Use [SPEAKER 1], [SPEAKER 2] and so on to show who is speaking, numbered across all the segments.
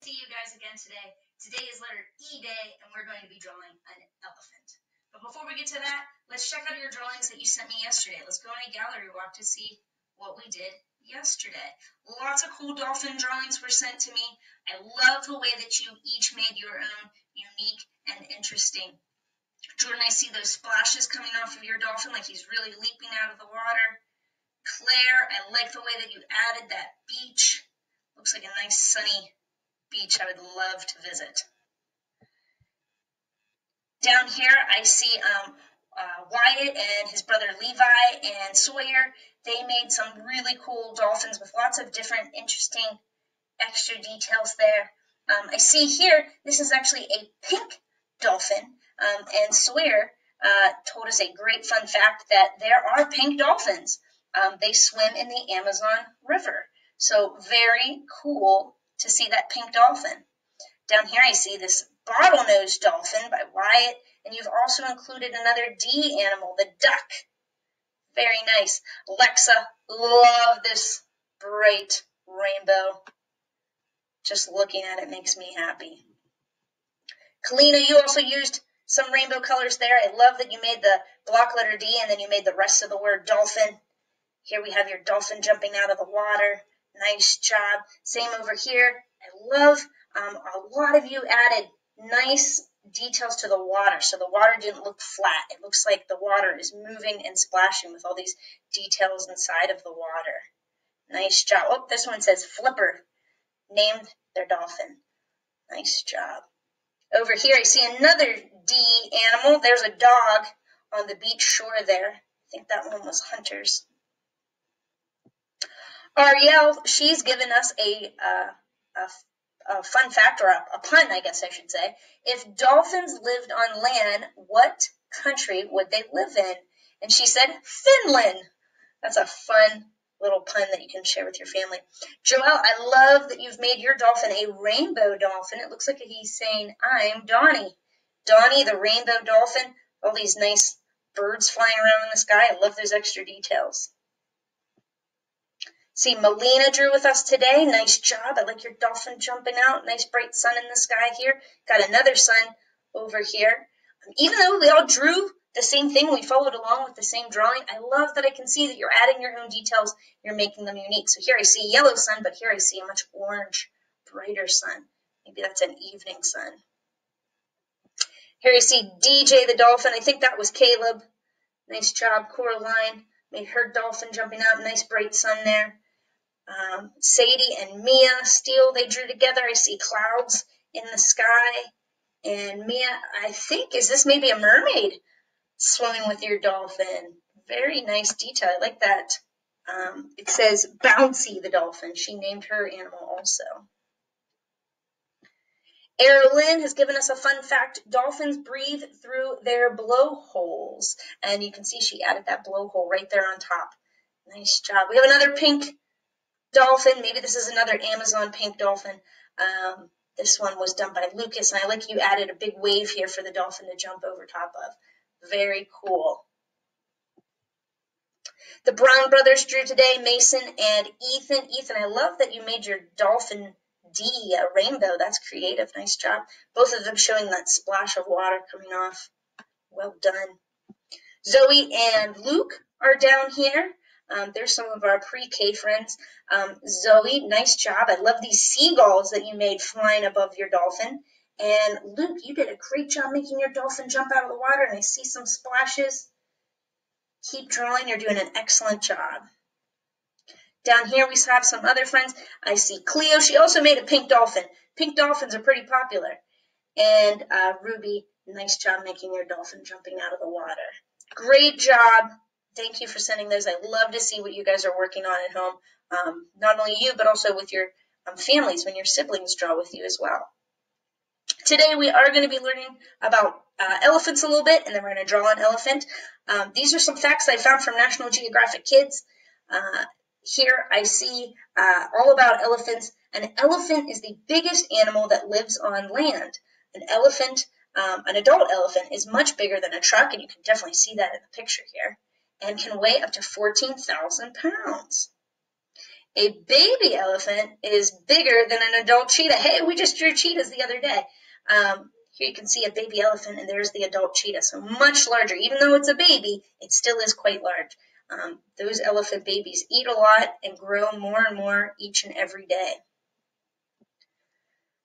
[SPEAKER 1] see you guys again today. Today is letter E day, and we're going to be drawing an elephant. But before we get to that, let's check out your drawings that you sent me yesterday. Let's go on a gallery walk to see what we did yesterday. Lots of cool dolphin drawings were sent to me. I love the way that you each made your own unique and interesting. Jordan, I see those splashes coming off of your dolphin like he's really leaping out of the water. Claire, I like the way that you added that beach. Looks like a nice sunny beach I would love to visit. Down here, I see um, uh, Wyatt and his brother Levi and Sawyer. They made some really cool dolphins with lots of different interesting extra details there. Um, I see here, this is actually a pink dolphin, um, and Sawyer uh, told us a great fun fact that there are pink dolphins. Um, they swim in the Amazon River. So very cool to see that pink dolphin. Down here I see this bottlenose dolphin by Wyatt, and you've also included another D animal, the duck. Very nice. Alexa, love this bright rainbow. Just looking at it makes me happy. Kalina, you also used some rainbow colors there. I love that you made the block letter D and then you made the rest of the word dolphin. Here we have your dolphin jumping out of the water. Nice job. Same over here. I love um, a lot of you added nice details to the water. So the water didn't look flat. It looks like the water is moving and splashing with all these details inside of the water. Nice job. Oh, this one says Flipper named their dolphin. Nice job. Over here, I see another D animal. There's a dog on the beach shore there. I think that one was Hunter's. Ariel, she's given us a, uh, a, a, fun fact, or a, a pun, I guess I should say. If dolphins lived on land, what country would they live in? And she said, Finland. That's a fun little pun that you can share with your family. Joel, I love that you've made your dolphin a rainbow dolphin. It looks like he's saying, I'm Donnie. Donnie, the rainbow dolphin. All these nice birds flying around in the sky. I love those extra details. See, Melina drew with us today. Nice job. I like your dolphin jumping out. Nice bright sun in the sky here. Got another sun over here. Um, even though we all drew the same thing, we followed along with the same drawing. I love that I can see that you're adding your own details. You're making them unique. So here I see yellow sun, but here I see a much orange, brighter sun. Maybe that's an evening sun. Here I see DJ the dolphin. I think that was Caleb. Nice job. Coraline made her dolphin jumping out. Nice bright sun there. Um, Sadie and Mia Steele, they drew together. I see clouds in the sky. And Mia, I think, is this maybe a mermaid swimming with your dolphin? Very nice detail. I like that. Um, it says Bouncy the dolphin. She named her animal also. Erilyn has given us a fun fact. Dolphins breathe through their blowholes. And you can see she added that blowhole right there on top. Nice job. We have another pink dolphin. Maybe this is another Amazon pink dolphin. Um, this one was done by Lucas, and I like you added a big wave here for the dolphin to jump over top of. Very cool. The Brown brothers drew today, Mason and Ethan. Ethan, I love that you made your dolphin D a rainbow. That's creative. Nice job. Both of them showing that splash of water coming off. Well done. Zoe and Luke are down here. Um, there's some of our pre-K friends. Um, Zoe, nice job. I love these seagulls that you made flying above your dolphin. And Luke, you did a great job making your dolphin jump out of the water, and I see some splashes. Keep drawing. You're doing an excellent job. Down here we have some other friends. I see Cleo. She also made a pink dolphin. Pink dolphins are pretty popular. And uh, Ruby, nice job making your dolphin jumping out of the water. Great job thank you for sending those. I love to see what you guys are working on at home. Um, not only you, but also with your um, families when your siblings draw with you as well. Today we are going to be learning about uh, elephants a little bit, and then we're going to draw an elephant. Um, these are some facts I found from National Geographic Kids. Uh, here I see uh, all about elephants. An elephant is the biggest animal that lives on land. An elephant, um, an adult elephant, is much bigger than a truck, and you can definitely see that in the picture here and can weigh up to 14,000 pounds. A baby elephant is bigger than an adult cheetah. Hey, we just drew cheetahs the other day. Um, here you can see a baby elephant, and there's the adult cheetah. So much larger. Even though it's a baby, it still is quite large. Um, those elephant babies eat a lot and grow more and more each and every day.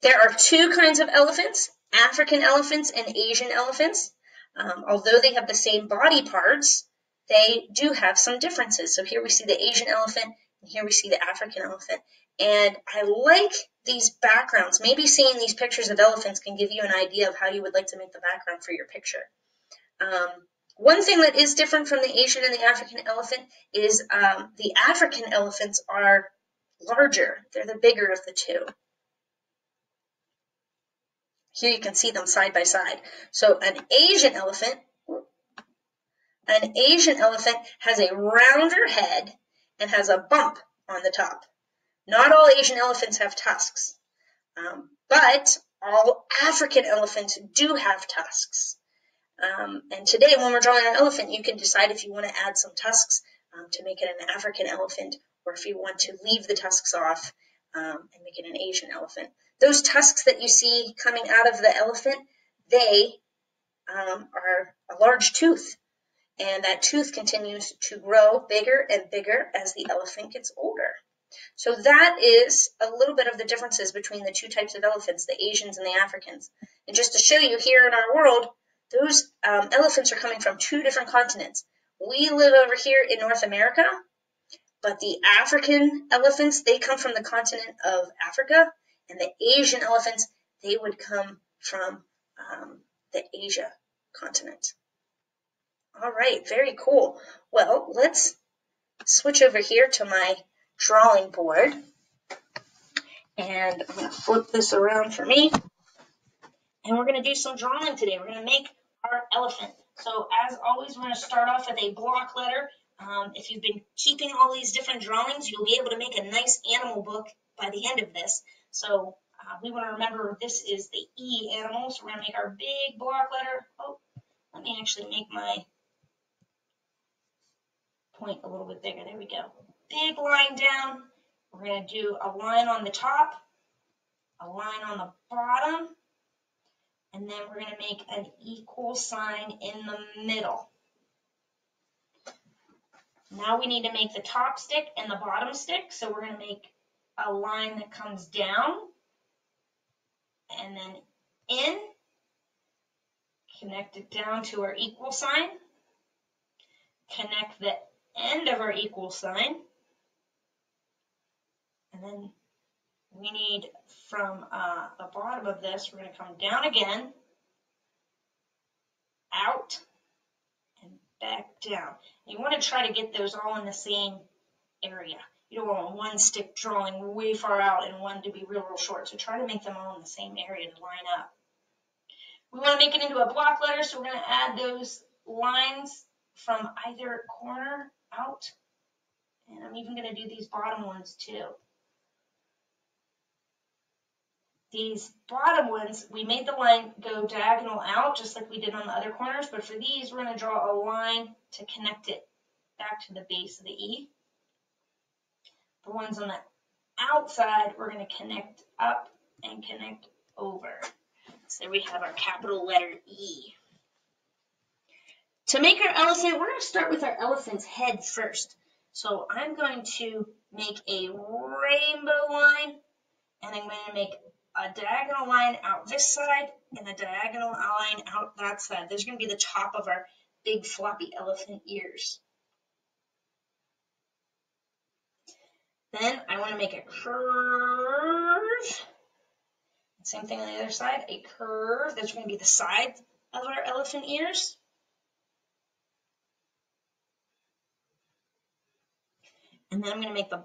[SPEAKER 1] There are two kinds of elephants, African elephants and Asian elephants. Um, although they have the same body parts, they do have some differences. So here we see the Asian elephant, and here we see the African elephant. And I like these backgrounds. Maybe seeing these pictures of elephants can give you an idea of how you would like to make the background for your picture. Um, one thing that is different from the Asian and the African elephant is um, the African elephants are larger. They're the bigger of the two. Here you can see them side by side. So an Asian elephant, an Asian elephant has a rounder head and has a bump on the top. Not all Asian elephants have tusks, um, but all African elephants do have tusks. Um, and today, when we're drawing an elephant, you can decide if you want to add some tusks um, to make it an African elephant, or if you want to leave the tusks off um, and make it an Asian elephant. Those tusks that you see coming out of the elephant, they um, are a large tooth. And that tooth continues to grow bigger and bigger as the elephant gets older. So that is a little bit of the differences between the two types of elephants, the Asians and the Africans. And just to show you here in our world, those um, elephants are coming from two different continents. We live over here in North America, but the African elephants, they come from the continent of Africa, and the Asian elephants, they would come from um, the Asia continent. All right, very cool. Well, let's switch over here to my drawing board. And I'm going to flip this around for me. And we're going to do some drawing today. We're going to make our elephant. So as always, we're going to start off with a block letter. Um, if you've been keeping all these different drawings, you'll be able to make a nice animal book by the end of this. So uh, we want to remember this is the E animal. So we're going to make our big block letter. Oh, let me actually make my point a little bit bigger. There we go. Big line down. We're going to do a line on the top, a line on the bottom, and then we're going to make an equal sign in the middle. Now we need to make the top stick and the bottom stick, so we're going to make a line that comes down and then in, connect it down to our equal sign, connect the end of our equal sign, and then we need from uh, the bottom of this, we're going to come down again, out, and back down. You want to try to get those all in the same area. You don't want one stick drawing way far out and one to be real, real short. So try to make them all in the same area to line up. We want to make it into a block letter, so we're going to add those lines from either corner out. And I'm even going to do these bottom ones too. These bottom ones, we made the line go diagonal out just like we did on the other corners, but for these, we're going to draw a line to connect it back to the base of the E. The ones on the outside, we're going to connect up and connect over. So we have our capital letter E. To make our elephant, we're going to start with our elephant's head first. So I'm going to make a rainbow line, and I'm going to make a diagonal line out this side and a diagonal line out that side. There's going to be the top of our big floppy elephant ears. Then I want to make a curve. Same thing on the other side, a curve. That's going to be the side of our elephant ears. And then I'm going to make the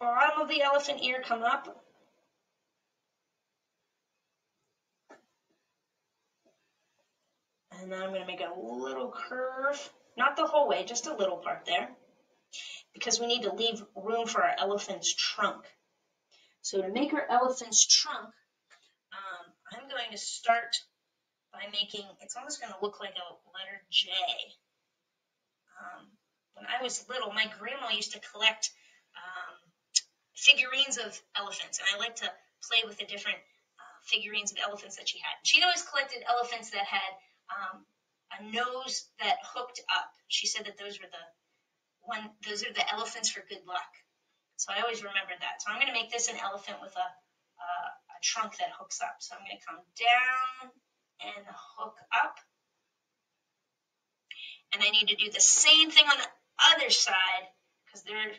[SPEAKER 1] bottom of the elephant ear come up And then I'm going to make a little curve, not the whole way, just a little part there, because we need to leave room for our elephant's trunk. So to make our elephant's trunk, um, I'm going to start by making, it's almost going to look like a letter J. Um, when I was little, my grandma used to collect um, figurines of elephants, and I like to play with the different uh, figurines of elephants that she had. She always collected elephants that had um, a nose that hooked up. She said that those were the one; those are the elephants for good luck. So I always remembered that. So I'm going to make this an elephant with a, a, a trunk that hooks up. So I'm going to come down and hook up. And I need to do the same thing on the other side because there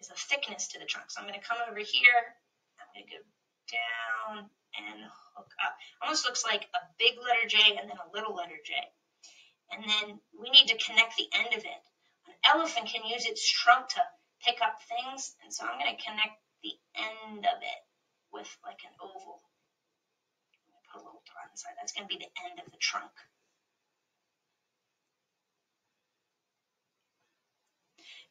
[SPEAKER 1] is a thickness to the trunk. So I'm going to come over here. I'm going to go down and hook up. Almost looks like a big letter J and then a little letter J. And then we need to connect the end of it. An elephant can use its trunk to pick up things. And so I'm going to connect the end of it with like an oval. Put a little dot inside. That's going to be the end of the trunk.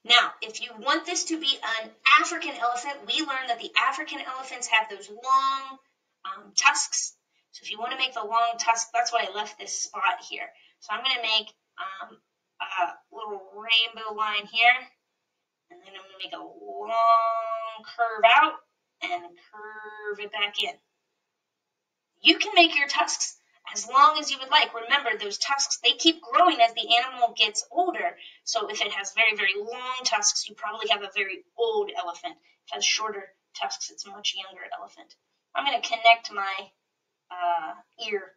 [SPEAKER 1] Now, if you want this to be an African elephant, we learned that the African elephants have those long um, tusks. So if you want to make the long tusk, that's why I left this spot here. So I'm going to make um, a little rainbow line here. And then I'm going to make a long curve out and curve it back in. You can make your tusks as long as you would like. Remember, those tusks, they keep growing as the animal gets older. So if it has very, very long tusks, you probably have a very old elephant. If it has shorter tusks, it's a much younger elephant. I'm going to connect my uh, ear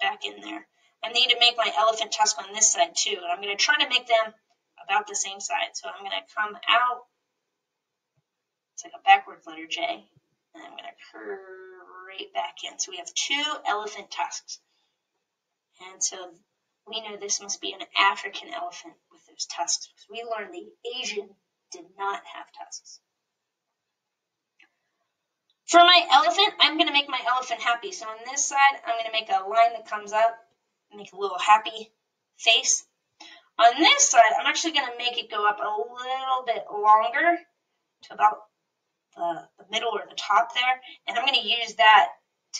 [SPEAKER 1] back in there. I need to make my elephant tusk on this side too. And I'm going to try to make them about the same side. So I'm going to come out. It's like a backwards letter J. And I'm going to curve right back in. So we have two elephant tusks. And so we know this must be an African elephant with those tusks because we learned the Asian did not have tusks. For my elephant, I'm going to make my elephant happy. So on this side, I'm going to make a line that comes up, make a little happy face. On this side, I'm actually going to make it go up a little bit longer to about the, the middle or the top there. And I'm going to use that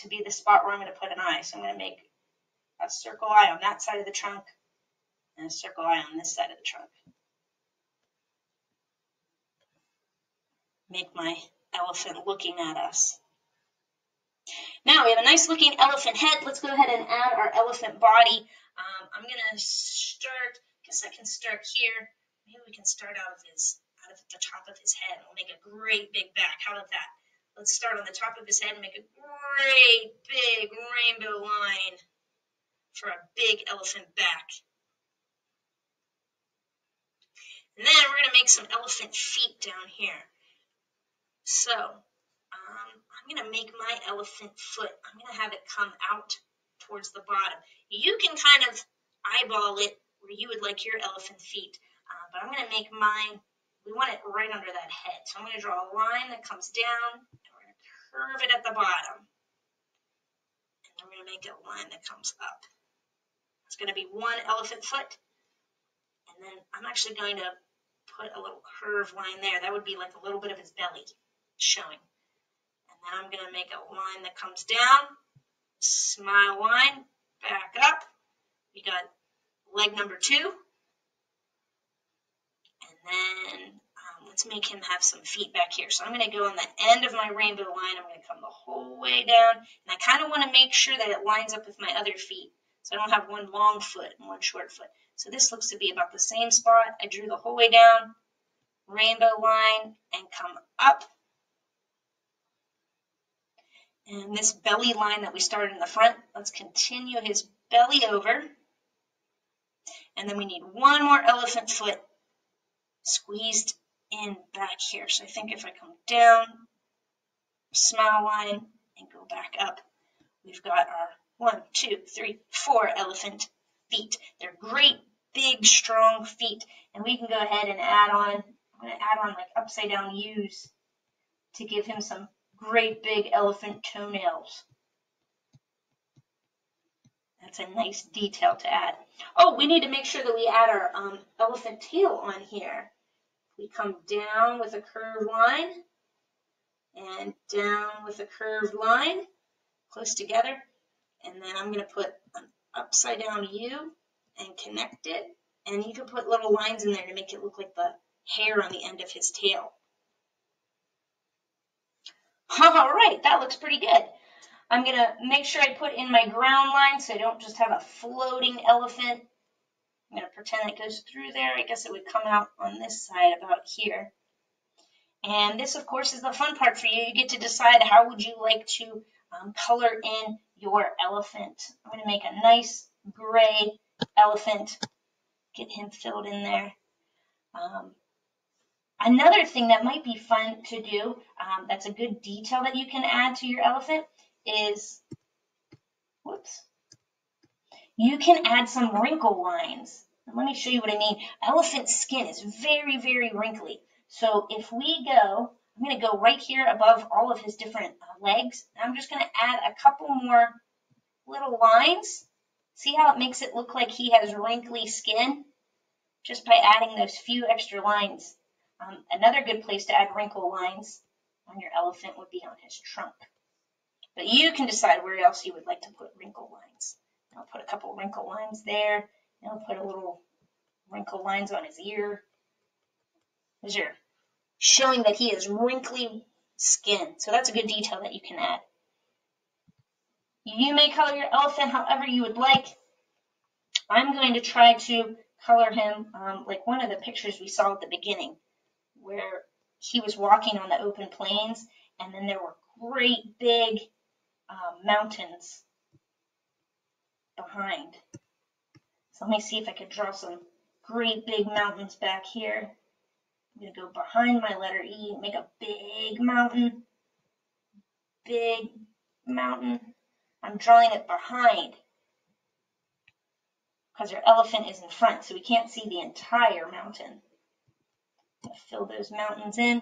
[SPEAKER 1] to be the spot where I'm going to put an eye. So I'm going to make a circle eye on that side of the trunk and a circle eye on this side of the trunk. Make my elephant looking at us. Now we have a nice looking elephant head. Let's go ahead and add our elephant body. Um, I'm going to start, I guess I can start here. Maybe we can start out of his, out of the top of his head. We'll make a great big back. How about that? Let's start on the top of his head and make a great big rainbow line for a big elephant back. And then we're going to make some elephant feet down here. So um, I'm going to make my elephant foot, I'm going to have it come out towards the bottom. You can kind of eyeball it where you would like your elephant feet, uh, but I'm going to make mine, we want it right under that head. So I'm going to draw a line that comes down, and we're going to curve it at the bottom. And then we're going to make a line that comes up. It's going to be one elephant foot. And then I'm actually going to put a little curve line there. That would be like a little bit of his belly showing. And then I'm going to make a line that comes down, smile line, back up. We got leg number two. And then um, let's make him have some feet back here. So I'm going to go on the end of my rainbow line. I'm going to come the whole way down. And I kind of want to make sure that it lines up with my other feet. So I don't have one long foot and one short foot. So this looks to be about the same spot. I drew the whole way down, rainbow line, and come up. And this belly line that we started in the front, let's continue his belly over. And then we need one more elephant foot squeezed in back here. So I think if I come down, smile line, and go back up, we've got our one, two, three, four elephant feet. They're great, big, strong feet. And we can go ahead and add on, I'm going to add on like upside down U's to give him some great big elephant toenails. That's a nice detail to add. Oh, we need to make sure that we add our um, elephant tail on here. We come down with a curved line and down with a curved line, close together. And then I'm going to put an upside down U and connect it. And you can put little lines in there to make it look like the hair on the end of his tail. All right, that looks pretty good. I'm going to make sure I put in my ground line so I don't just have a floating elephant. I'm going to pretend it goes through there. I guess it would come out on this side about here. And this, of course, is the fun part for you. You get to decide how would you like to um, color in your elephant. I'm going to make a nice gray elephant. Get him filled in there. Um, another thing that might be fun to do, um, that's a good detail that you can add to your elephant, is, whoops, you can add some wrinkle lines. let me show you what I mean. Elephant skin is very, very wrinkly. So if we go, I'm going to go right here above all of his different uh, legs. I'm just going to add a couple more little lines. See how it makes it look like he has wrinkly skin? Just by adding those few extra lines. Um, another good place to add wrinkle lines on your elephant would be on his trunk. But you can decide where else you would like to put wrinkle lines. I'll put a couple wrinkle lines there. I'll put a little wrinkle lines on his ear. Those are showing that he has wrinkly skin. So that's a good detail that you can add. You may color your elephant however you would like. I'm going to try to color him um, like one of the pictures we saw at the beginning, where he was walking on the open plains, and then there were great big uh, mountains behind. So let me see if I could draw some great big mountains back here. I'm going to go behind my letter E, make a big mountain, big mountain. I'm drawing it behind because your elephant is in front, so we can't see the entire mountain. fill those mountains in.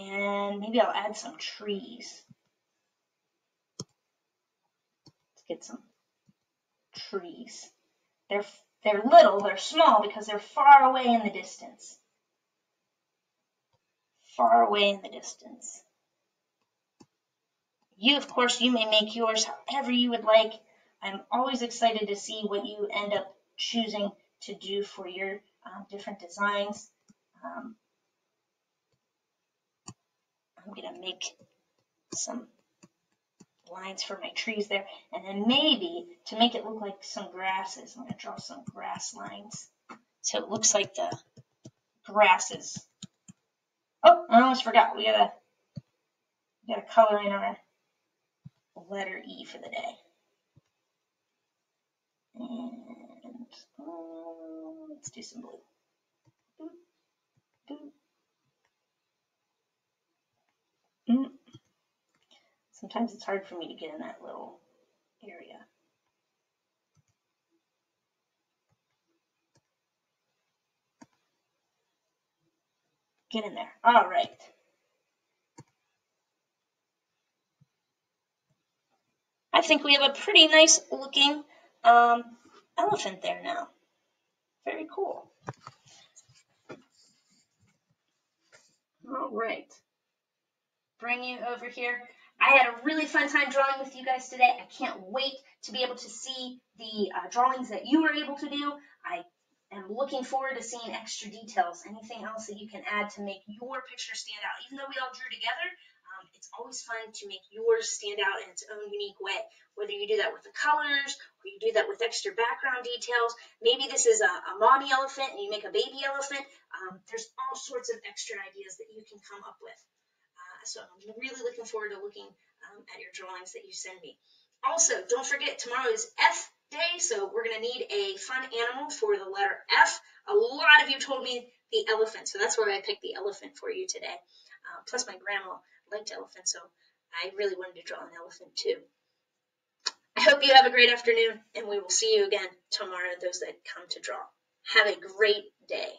[SPEAKER 1] And maybe I'll add some trees. Let's get some trees. They're they're little, they're small because they're far away in the distance. Far away in the distance. You, of course, you may make yours however you would like. I'm always excited to see what you end up choosing to do for your um, different designs. Um, I'm going to make some lines for my trees there. And then maybe to make it look like some grasses, I'm going to draw some grass lines. So it looks like the grasses. Oh, I almost forgot. We gotta, gotta color in our letter E for the day. And oh, let's do some blue. Boop, boop. Mm. Sometimes it's hard for me to get in that little area. Get in there. All right. I think we have a pretty nice looking um, elephant there now. Very cool. All right. Bring you over here. I had a really fun time drawing with you guys today. I can't wait to be able to see the uh, drawings that you were able to do. I am looking forward to seeing extra details, anything else that you can add to make your picture stand out. Even though we all drew together, um, it's always fun to make yours stand out in its own unique way. Whether you do that with the colors, or you do that with extra background details. Maybe this is a, a mommy elephant and you make a baby elephant. Um, there's all sorts of extra ideas that you can come up with so I'm really looking forward to looking um, at your drawings that you send me. Also, don't forget, tomorrow is F day, so we're going to need a fun animal for the letter F. A lot of you told me the elephant, so that's why I picked the elephant for you today. Uh, plus, my grandma liked elephants, so I really wanted to draw an elephant too. I hope you have a great afternoon, and we will see you again tomorrow, those that come to draw. Have a great day.